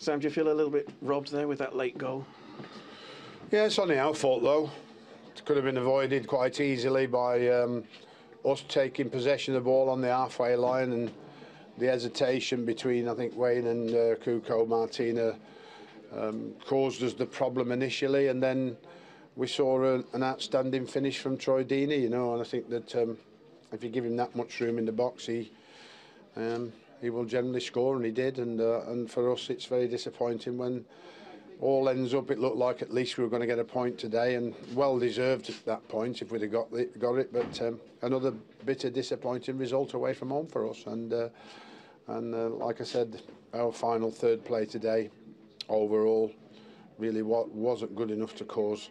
Sam, do you feel a little bit robbed there with that late goal? Yeah, it's only our fault though. It could have been avoided quite easily by um, us taking possession of the ball on the halfway line and the hesitation between, I think, Wayne and uh, Cuco Martina um, caused us the problem initially, and then we saw a, an outstanding finish from Troy Deeney, you know, and I think that um, if you give him that much room in the box, he um, he will generally score, and he did. And uh, and for us, it's very disappointing when all ends up. It looked like at least we were going to get a point today, and well deserved at that point if we'd have got it. Got it. But um, another bitter, disappointing result away from home for us. And uh, and uh, like I said, our final third play today, overall, really what wasn't good enough to cause.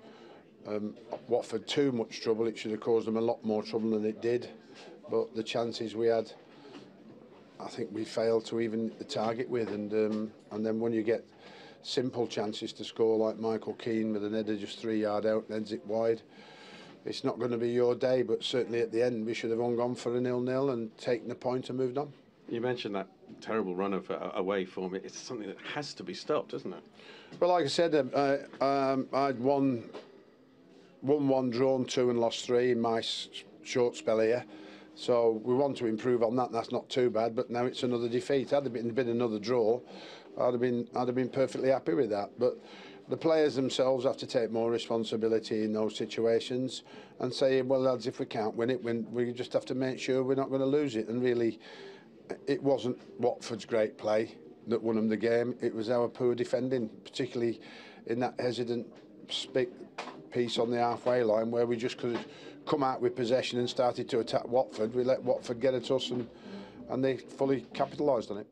Um, Watford too much trouble. It should have caused them a lot more trouble than it did. But the chances we had I think we failed to even the target with, and um, and then when you get simple chances to score like Michael Keane with an header just three yard out and ends it wide, it's not going to be your day. But certainly at the end, we should have hung on for a nil nil and taken a point and moved on. You mentioned that terrible run of uh, away form. It's something that has to be stopped, isn't it? Well, like I said, uh, um, I'd won, won one, drawn two, and lost three in my short spell here. So we want to improve on that. That's not too bad. But now it's another defeat. Had there been, been another draw, I'd have been I'd have been perfectly happy with that. But the players themselves have to take more responsibility in those situations and say, well, lads, if we can't win it, we just have to make sure we're not going to lose it. And really, it wasn't Watford's great play that won them the game. It was our poor defending, particularly in that hesitant piece on the halfway line where we just could have come out with possession and started to attack Watford. We let Watford get at us and, and they fully capitalised on it.